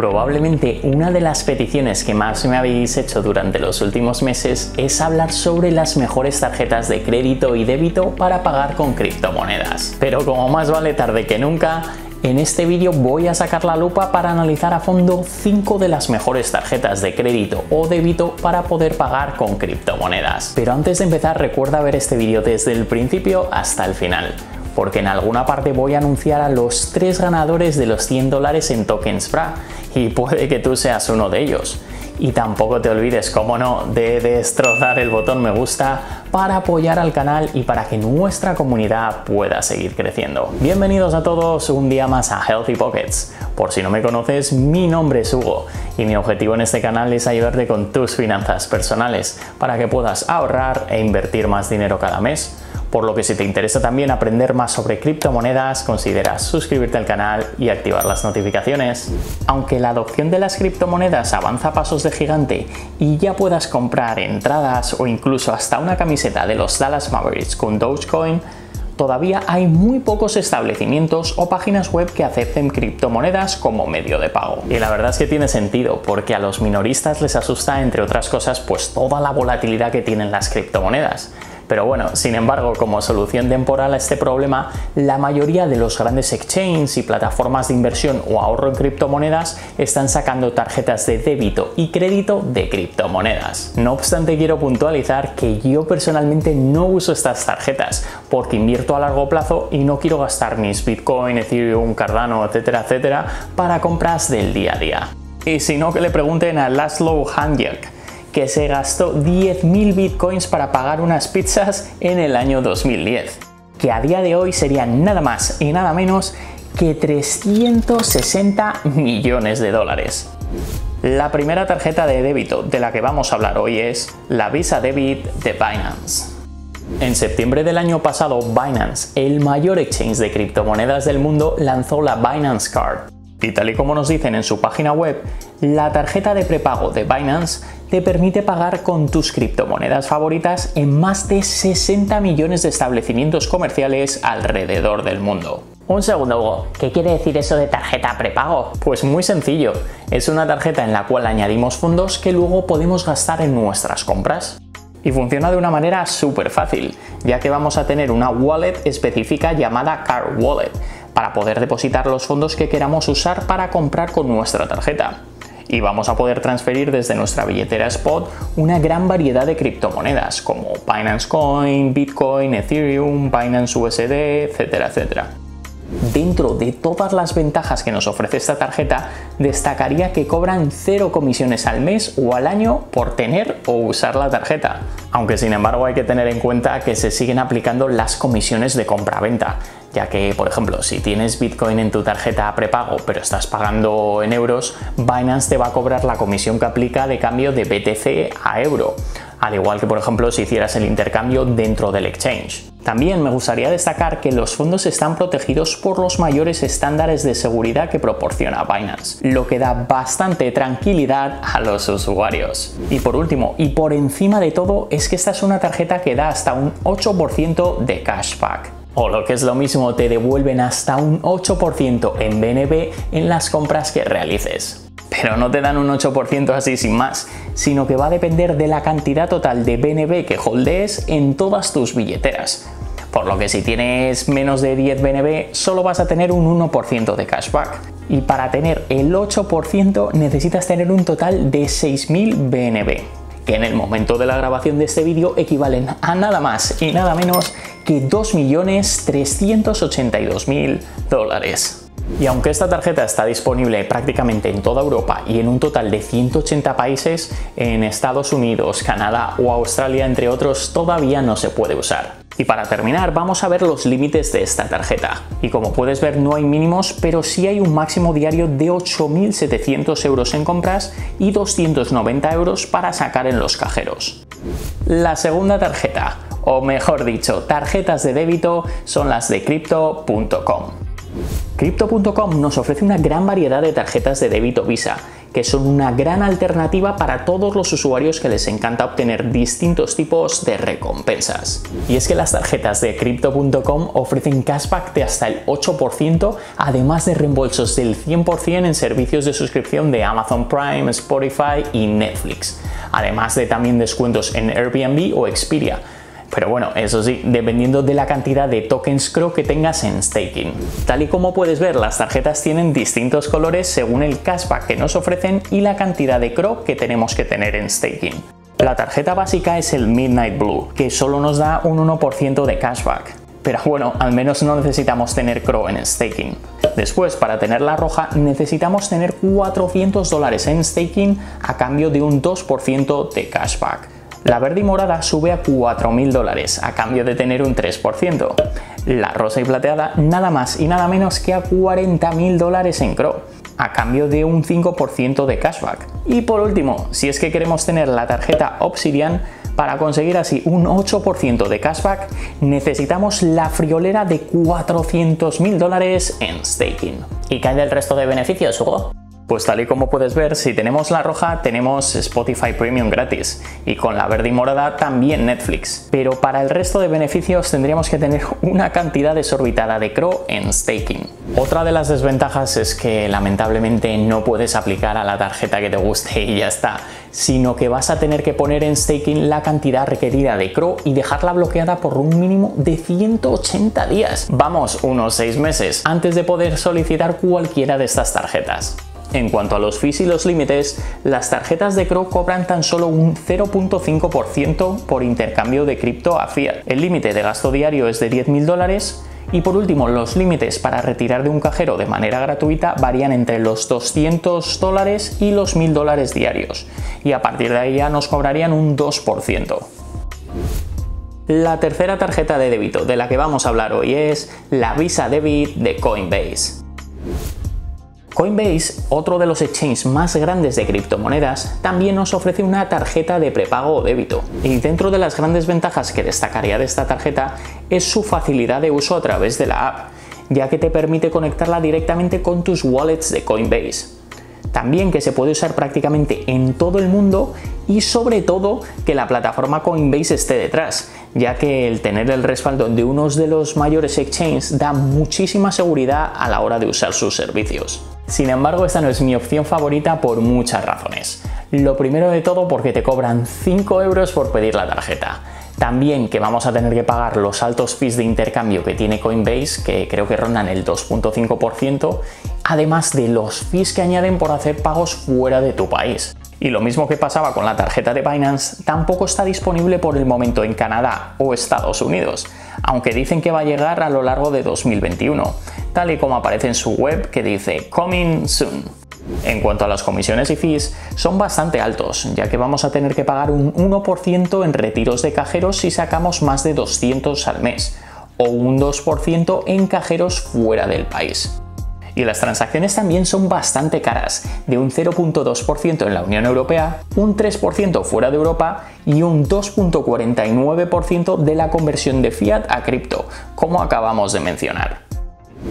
Probablemente una de las peticiones que más me habéis hecho durante los últimos meses es hablar sobre las mejores tarjetas de crédito y débito para pagar con criptomonedas. Pero como más vale tarde que nunca, en este vídeo voy a sacar la lupa para analizar a fondo 5 de las mejores tarjetas de crédito o débito para poder pagar con criptomonedas. Pero antes de empezar recuerda ver este vídeo desde el principio hasta el final porque en alguna parte voy a anunciar a los tres ganadores de los 100 dólares en tokens FRA y puede que tú seas uno de ellos. Y tampoco te olvides, como no, de destrozar el botón me gusta para apoyar al canal y para que nuestra comunidad pueda seguir creciendo. Bienvenidos a todos un día más a Healthy Pockets. Por si no me conoces, mi nombre es Hugo y mi objetivo en este canal es ayudarte con tus finanzas personales para que puedas ahorrar e invertir más dinero cada mes por lo que si te interesa también aprender más sobre criptomonedas, considera suscribirte al canal y activar las notificaciones. Aunque la adopción de las criptomonedas avanza a pasos de gigante y ya puedas comprar entradas o incluso hasta una camiseta de los Dallas Mavericks con Dogecoin, todavía hay muy pocos establecimientos o páginas web que acepten criptomonedas como medio de pago. Y la verdad es que tiene sentido, porque a los minoristas les asusta, entre otras cosas, pues toda la volatilidad que tienen las criptomonedas. Pero bueno, sin embargo, como solución temporal a este problema, la mayoría de los grandes exchanges y plataformas de inversión o ahorro en criptomonedas están sacando tarjetas de débito y crédito de criptomonedas. No obstante, quiero puntualizar que yo personalmente no uso estas tarjetas porque invierto a largo plazo y no quiero gastar mis Bitcoin, Ethereum, Cardano, etcétera, etcétera, para compras del día a día. Y si no, que le pregunten a Laszlo Hanjak que se gastó 10.000 bitcoins para pagar unas pizzas en el año 2010, que a día de hoy serían nada más y nada menos que 360 millones de dólares. La primera tarjeta de débito de la que vamos a hablar hoy es la Visa Debit de Binance. En septiembre del año pasado, Binance, el mayor exchange de criptomonedas del mundo, lanzó la Binance Card. Y tal y como nos dicen en su página web, la tarjeta de prepago de Binance te permite pagar con tus criptomonedas favoritas en más de 60 millones de establecimientos comerciales alrededor del mundo. Un segundo, Hugo. ¿Qué quiere decir eso de tarjeta prepago? Pues muy sencillo. Es una tarjeta en la cual añadimos fondos que luego podemos gastar en nuestras compras. Y funciona de una manera súper fácil, ya que vamos a tener una wallet específica llamada Car Wallet para poder depositar los fondos que queramos usar para comprar con nuestra tarjeta y vamos a poder transferir desde nuestra billetera Spot una gran variedad de criptomonedas como Binance Coin, Bitcoin, Ethereum, Binance USD, etcétera, etcétera. Dentro de todas las ventajas que nos ofrece esta tarjeta, destacaría que cobran cero comisiones al mes o al año por tener o usar la tarjeta. Aunque sin embargo hay que tener en cuenta que se siguen aplicando las comisiones de compra-venta, ya que, por ejemplo, si tienes Bitcoin en tu tarjeta prepago pero estás pagando en euros, Binance te va a cobrar la comisión que aplica de cambio de BTC a euro, al igual que, por ejemplo, si hicieras el intercambio dentro del exchange. También me gustaría destacar que los fondos están protegidos por los mayores estándares de seguridad que proporciona Binance, lo que da bastante tranquilidad a los usuarios. Y por último, y por encima de todo, es que esta es una tarjeta que da hasta un 8% de cashback o lo que es lo mismo, te devuelven hasta un 8% en BNB en las compras que realices. Pero no te dan un 8% así sin más, sino que va a depender de la cantidad total de BNB que holdees en todas tus billeteras. Por lo que si tienes menos de 10 BNB, solo vas a tener un 1% de cashback. Y para tener el 8% necesitas tener un total de 6.000 BNB que en el momento de la grabación de este vídeo equivalen a nada más y nada menos que 2.382.000 dólares. Y aunque esta tarjeta está disponible prácticamente en toda Europa y en un total de 180 países, en Estados Unidos, Canadá o Australia, entre otros, todavía no se puede usar. Y para terminar, vamos a ver los límites de esta tarjeta. Y como puedes ver, no hay mínimos, pero sí hay un máximo diario de 8.700 euros en compras y 290 euros para sacar en los cajeros. La segunda tarjeta, o mejor dicho, tarjetas de débito, son las de Crypto.com. Crypto.com nos ofrece una gran variedad de tarjetas de débito Visa que son una gran alternativa para todos los usuarios que les encanta obtener distintos tipos de recompensas. Y es que las tarjetas de crypto.com ofrecen cashback de hasta el 8%, además de reembolsos del 100% en servicios de suscripción de Amazon Prime, Spotify y Netflix, además de también descuentos en Airbnb o Expedia pero bueno, eso sí, dependiendo de la cantidad de tokens CRO que tengas en staking. Tal y como puedes ver, las tarjetas tienen distintos colores según el cashback que nos ofrecen y la cantidad de CRO que tenemos que tener en staking. La tarjeta básica es el Midnight Blue, que solo nos da un 1% de cashback. Pero bueno, al menos no necesitamos tener CRO en staking. Después, para tener la roja, necesitamos tener 400 dólares en staking a cambio de un 2% de cashback. La verde y morada sube a 4.000 dólares a cambio de tener un 3%. La rosa y plateada nada más y nada menos que a 40.000 dólares en CRO a cambio de un 5% de cashback. Y por último, si es que queremos tener la tarjeta Obsidian, para conseguir así un 8% de cashback, necesitamos la friolera de 400.000 dólares en staking. ¿Y qué hay del resto de beneficios, Hugo? Pues tal y como puedes ver, si tenemos la roja tenemos Spotify Premium gratis y con la verde y morada también Netflix. Pero para el resto de beneficios tendríamos que tener una cantidad desorbitada de CRO en staking. Otra de las desventajas es que lamentablemente no puedes aplicar a la tarjeta que te guste y ya está, sino que vas a tener que poner en staking la cantidad requerida de CRO y dejarla bloqueada por un mínimo de 180 días. Vamos, unos 6 meses antes de poder solicitar cualquiera de estas tarjetas. En cuanto a los fees y los límites, las tarjetas de CRO cobran tan solo un 0.5% por intercambio de cripto a fiat. El límite de gasto diario es de 10.000 dólares y por último, los límites para retirar de un cajero de manera gratuita varían entre los 200 dólares y los 1000 dólares diarios, y a partir de ahí ya nos cobrarían un 2%. La tercera tarjeta de débito de la que vamos a hablar hoy es la Visa Debit de Coinbase. Coinbase, otro de los exchanges más grandes de criptomonedas, también nos ofrece una tarjeta de prepago o débito. Y dentro de las grandes ventajas que destacaría de esta tarjeta es su facilidad de uso a través de la app, ya que te permite conectarla directamente con tus wallets de Coinbase. También que se puede usar prácticamente en todo el mundo y sobre todo que la plataforma Coinbase esté detrás, ya que el tener el respaldo de uno de los mayores exchanges da muchísima seguridad a la hora de usar sus servicios. Sin embargo, esta no es mi opción favorita por muchas razones. Lo primero de todo porque te cobran 5 euros por pedir la tarjeta. También que vamos a tener que pagar los altos fees de intercambio que tiene Coinbase, que creo que rondan el 2.5%, además de los fees que añaden por hacer pagos fuera de tu país. Y lo mismo que pasaba con la tarjeta de Binance, tampoco está disponible por el momento en Canadá o Estados Unidos, aunque dicen que va a llegar a lo largo de 2021, tal y como aparece en su web que dice Coming Soon. En cuanto a las comisiones y fees, son bastante altos, ya que vamos a tener que pagar un 1% en retiros de cajeros si sacamos más de 200 al mes, o un 2% en cajeros fuera del país. Y las transacciones también son bastante caras, de un 0.2% en la Unión Europea, un 3% fuera de Europa y un 2.49% de la conversión de fiat a cripto, como acabamos de mencionar.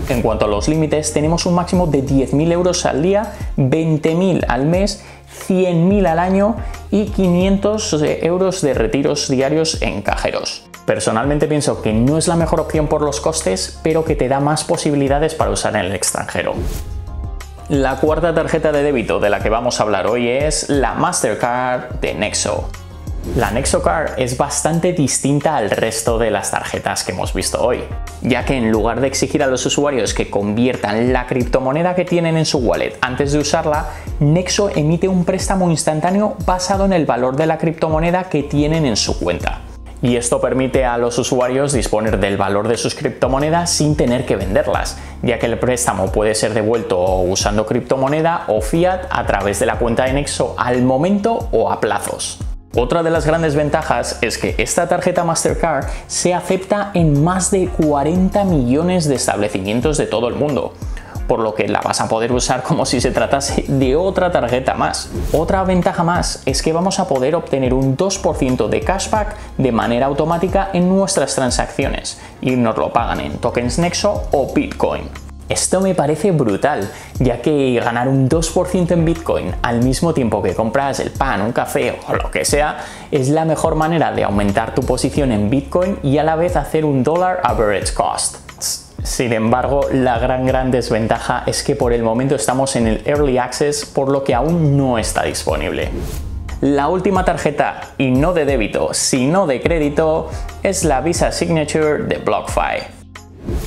En cuanto a los límites, tenemos un máximo de 10.000 euros al día, 20.000 al mes, 100.000 al año y 500 euros de retiros diarios en cajeros. Personalmente pienso que no es la mejor opción por los costes, pero que te da más posibilidades para usar en el extranjero. La cuarta tarjeta de débito de la que vamos a hablar hoy es la Mastercard de Nexo. La NexoCard es bastante distinta al resto de las tarjetas que hemos visto hoy, ya que en lugar de exigir a los usuarios que conviertan la criptomoneda que tienen en su wallet antes de usarla, Nexo emite un préstamo instantáneo basado en el valor de la criptomoneda que tienen en su cuenta y esto permite a los usuarios disponer del valor de sus criptomonedas sin tener que venderlas, ya que el préstamo puede ser devuelto usando criptomoneda o fiat a través de la cuenta de Nexo al momento o a plazos. Otra de las grandes ventajas es que esta tarjeta Mastercard se acepta en más de 40 millones de establecimientos de todo el mundo, por lo que la vas a poder usar como si se tratase de otra tarjeta más. Otra ventaja más es que vamos a poder obtener un 2% de cashback de manera automática en nuestras transacciones y nos lo pagan en tokens Nexo o Bitcoin. Esto me parece brutal, ya que ganar un 2% en Bitcoin al mismo tiempo que compras el pan, un café o lo que sea, es la mejor manera de aumentar tu posición en Bitcoin y a la vez hacer un dollar average cost. Sin embargo, la gran gran desventaja es que por el momento estamos en el Early Access, por lo que aún no está disponible. La última tarjeta, y no de débito, sino de crédito, es la Visa Signature de BlockFi.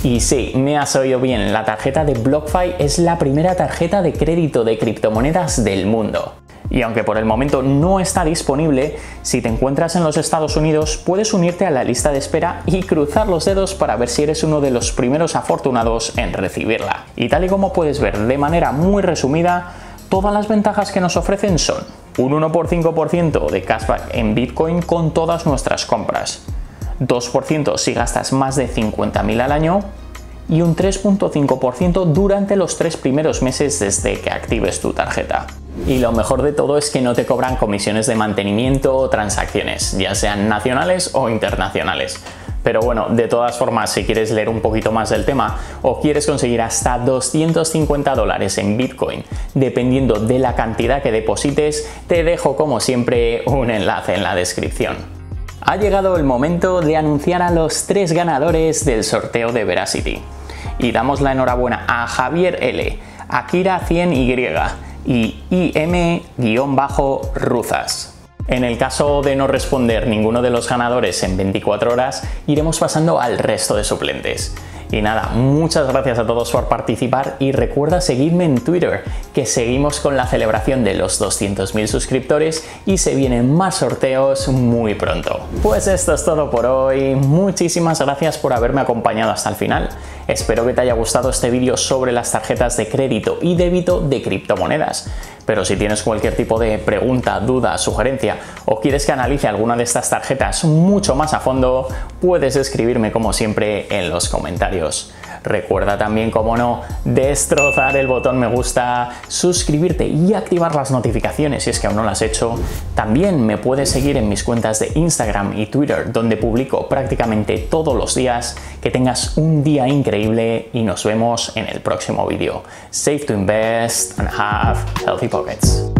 Y sí, me has oído bien, la tarjeta de BlockFi es la primera tarjeta de crédito de criptomonedas del mundo. Y aunque por el momento no está disponible, si te encuentras en los Estados Unidos puedes unirte a la lista de espera y cruzar los dedos para ver si eres uno de los primeros afortunados en recibirla. Y tal y como puedes ver de manera muy resumida, todas las ventajas que nos ofrecen son un 1 por 5% de cashback en Bitcoin con todas nuestras compras, 2% si gastas más de 50.000 al año y un 3.5% durante los tres primeros meses desde que actives tu tarjeta. Y lo mejor de todo es que no te cobran comisiones de mantenimiento o transacciones, ya sean nacionales o internacionales. Pero bueno, de todas formas, si quieres leer un poquito más del tema o quieres conseguir hasta 250 dólares en Bitcoin, dependiendo de la cantidad que deposites, te dejo como siempre un enlace en la descripción ha llegado el momento de anunciar a los tres ganadores del sorteo de Veracity. Y damos la enhorabuena a Javier L, Akira100Y y IM-Ruzas. En el caso de no responder ninguno de los ganadores en 24 horas, iremos pasando al resto de suplentes. Y nada, muchas gracias a todos por participar y recuerda seguirme en Twitter, que seguimos con la celebración de los 200.000 suscriptores y se vienen más sorteos muy pronto. Pues esto es todo por hoy, muchísimas gracias por haberme acompañado hasta el final. Espero que te haya gustado este vídeo sobre las tarjetas de crédito y débito de criptomonedas. Pero si tienes cualquier tipo de pregunta, duda, sugerencia o quieres que analice alguna de estas tarjetas mucho más a fondo, puedes escribirme como siempre en los comentarios. Recuerda también, como no, destrozar el botón me gusta, suscribirte y activar las notificaciones si es que aún no lo has hecho. También me puedes seguir en mis cuentas de Instagram y Twitter donde publico prácticamente todos los días. Que tengas un día increíble y nos vemos en el próximo vídeo. Safe to invest and have healthy pockets.